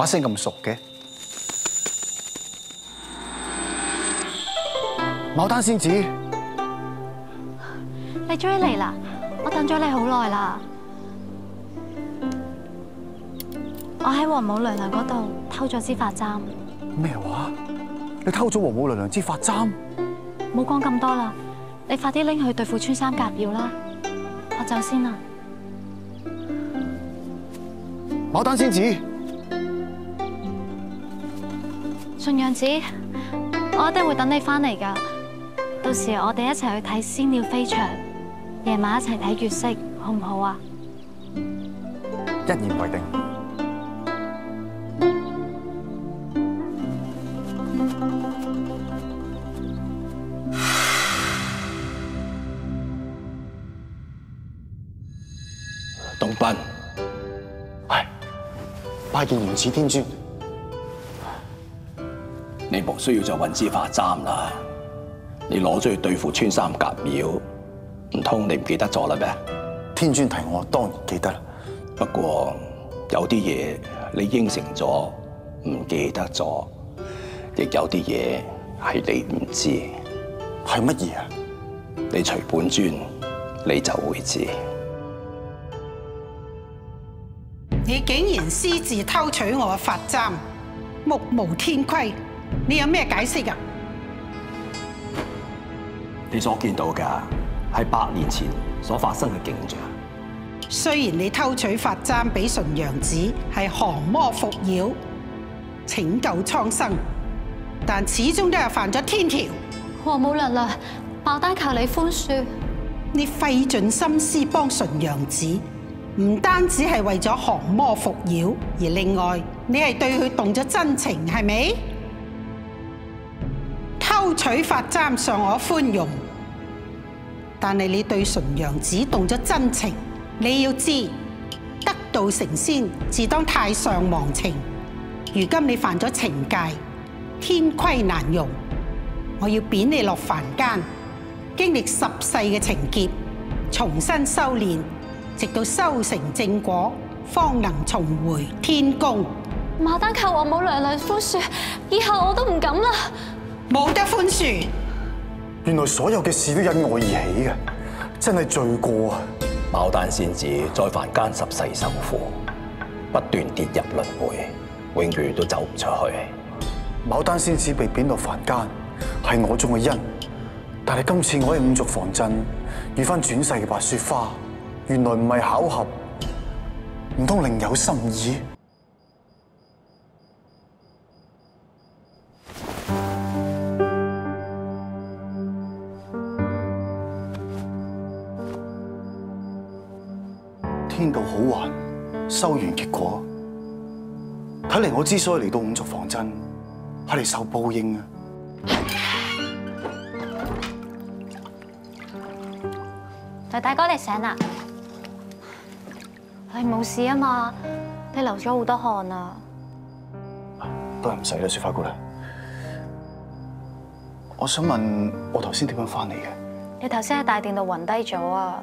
把聲咁熟嘅，牡丹仙子，你終於嚟啦！我等咗你好耐啦。我喺王母娘娘嗰度偷咗支髮簪，咩話？你偷咗王母娘娘支髮簪？冇講咁多啦，你快啲拎去對付穿山甲妖啦！我走先啦。牡丹仙子，順陽子，我一定會等你翻嚟噶。到時我哋一齊去睇仙鳥飛翔，夜晚一齊睇月色，好唔好啊？一言為定。東斌，係拜見元始天尊。你無需要再揾支法簪啦，你攞咗去对付穿山甲妖，唔通你唔记得咗啦咩？天尊提我，当然记得啦。不过有啲嘢你应承咗，唔记得咗，亦有啲嘢系你唔知，系乜嘢啊？你隨本尊，你就会知。你竟然私自偷取我嘅髮簪，目無天規，你有咩解釋啊？你所見到嘅係百年前所發生嘅景象。雖然你偷取法簪俾純陽子係降魔伏妖、拯救蒼生，但始終都係犯咗天條。王母娘娘，牡丹求你寬恕。你費盡心思幫純陽子，唔單止係為咗降魔伏妖，而另外你係對佢動咗真情，係咪？取法簪尚可寬容，但係你對純陽子動咗真情，你要知得道成仙，自當太上忘情。如今你犯咗情戒，天規難容，我要贬你落凡間。經歷十世嘅情劫，重新修炼，直到修成正果，方能重回天宫。牡丹求王母娘娘宽恕，以後我都唔敢啦。冇得宽恕，原來所有嘅事都因我而起嘅，真係罪過啊！牡丹仙子在凡間十世受苦，不斷跌入輪迴，永遠都走唔出去。牡丹仙子被貶到凡間，係我種嘅因。但係今次我喺五族防阵遇翻轉世嘅白雪花，原來唔係巧合，唔通另有心意？天道好還，收完結果，睇嚟我之所以嚟到五族防鎮，係嚟受報應啊！大大哥你醒啦？你冇事啊嘛？你流咗好多汗啊！都係唔使啦，雪花姑娘。我想問，我頭先點樣翻嚟嘅？你頭先喺大殿度暈低咗啊！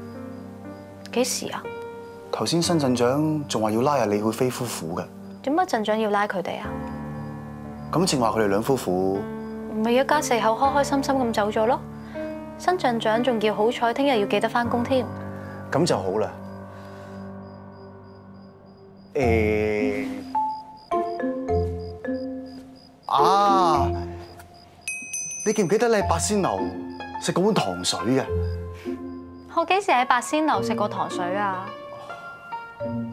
幾時啊？頭先新鎮長仲話要拉下李會飛夫婦嘅，點解鎮長要拉佢哋啊？咁正話佢哋兩夫婦咪一家四口開開心心咁走咗咯。新鎮長仲要好彩，聽日要記得翻工添。咁就好啦。誒、啊！你記唔記得你喺八仙樓食嗰碗糖水嘅？我幾時喺八仙樓食過糖水啊？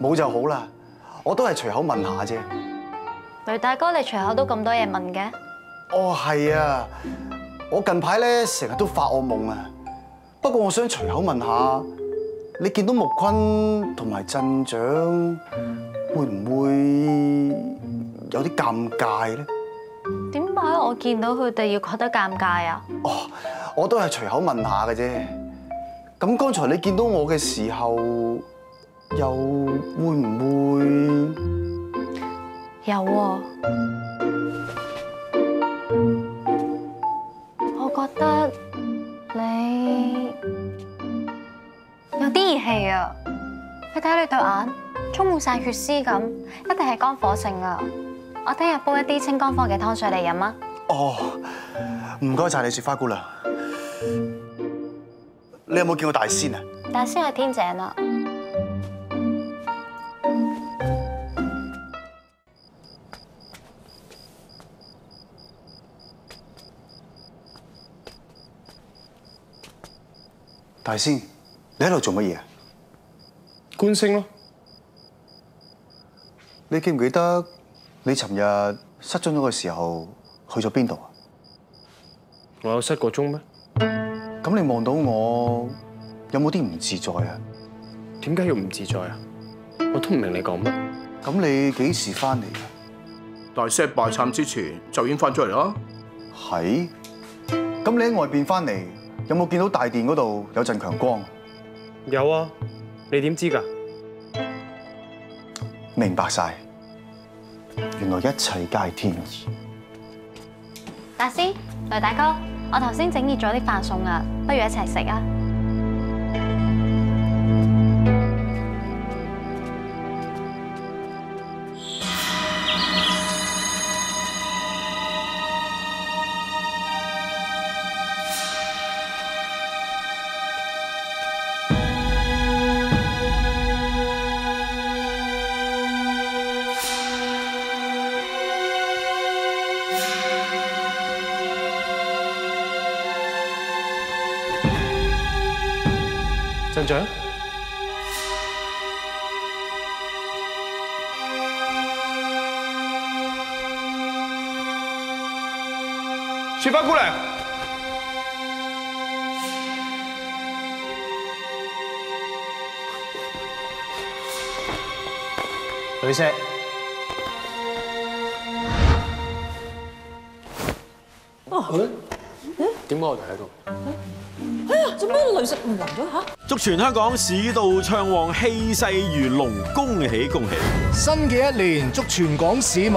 冇就好啦，我都係隨口問下啫。雷大哥，你隨口都咁多嘢問嘅？哦，係啊，我近排咧成日都發惡夢啊。不過我想隨口問下，你見到木坤同埋鎮長，會唔會有啲尷尬咧？點解我見到佢哋要覺得尷尬啊？哦，我都係隨口問下嘅啫。咁剛才你見到我嘅時候，又會唔會？有喎，我覺得你有啲熱氣啊！你睇你對眼，充滿晒血絲咁，一定係肝火盛啊！我聽日煲一啲清肝火嘅湯水嚟飲啊！哦，唔該晒你，雪花姑娘。你有冇見過大仙啊？但係先係天井啦。大仙，你喺度做乜嘢啊？觀星咯，你記唔記得你尋日失蹤咗嘅時候去咗邊度啊？我有失過蹤咩？咁你望到我有冇啲唔自在啊？點解要唔自在啊？我都唔明你講乜。咁你幾時翻嚟啊？大師喺拜懺之前就已經翻出嚟啦。係。咁你喺外邊翻嚟，有冇見到大殿嗰度有陣強光？有啊，你點知㗎？明白晒。原來一切皆天意。大師，雷大哥，我頭先整热咗啲飯餸啊，不如一齊食啊！鎮長，雪花姑娘，女士，點解我哋喺度？做咩雷食唔暈咗吓？祝全香港市道暢旺，氣勢如龍，恭喜恭喜！新嘅一年，祝全港市民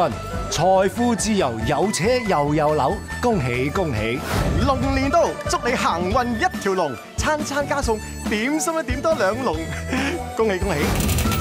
財富自由，有車又有樓，恭喜恭喜！龙年到，祝你行運一條龍，餐餐加餸，點心一點多兩籠，恭喜恭喜！